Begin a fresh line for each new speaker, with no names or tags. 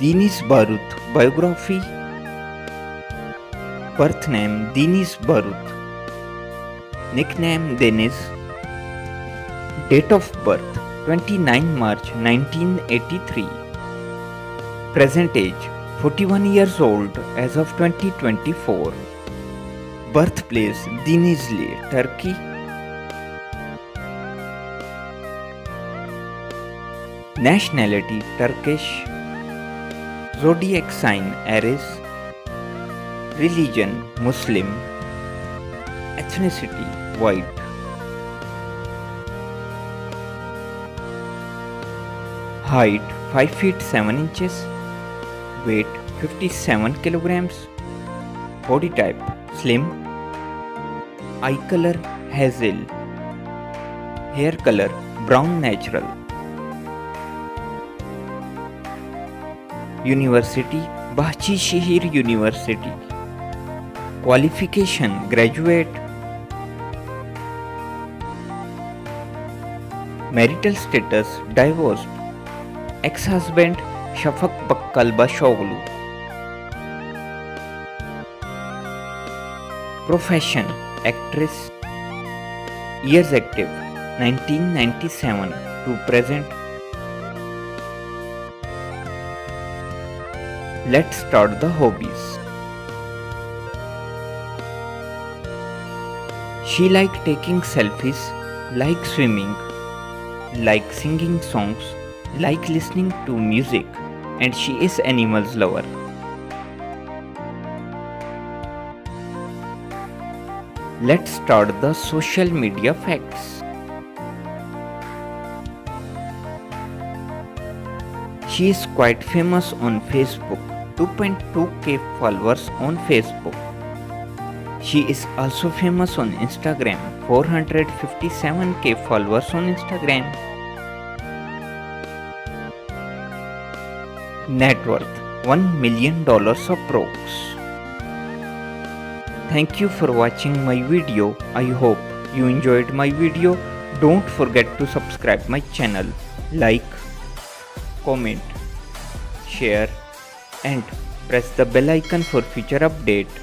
Deniz Barut biography. Birth name, Deniz Barut nickname, Deniz. Date of birth 29 March 1983 present age 41 years old, age of 2024 birth place Denizli Turkey. Nationality, Turkish. Zodiac sign Aries. Religion Muslim. Ethnicity white. Height 5 feet 7 inches. Weight 57 kilograms. Body type slim. Eye color hazel. Hair color brown natural university Bahçeşehir University. Qualification graduate. Marital status divorced ex-husband Shafak Bakkal Bashoglu profession actress. Years active 1997 to present let's start the hobbies. She like taking selfies like swimming like singing songs like listening to music and she is animals lover. Let's start the social media facts she is quite famous on facebook 2.2k followers on facebook. She is also famous on instagram 457k followers on instagram. Net worth 1 million dollars approx. Thank you for watching my video. I hope you enjoyed my video. Don't forget to subscribe my channel. Like comment share and press the bell icon for future update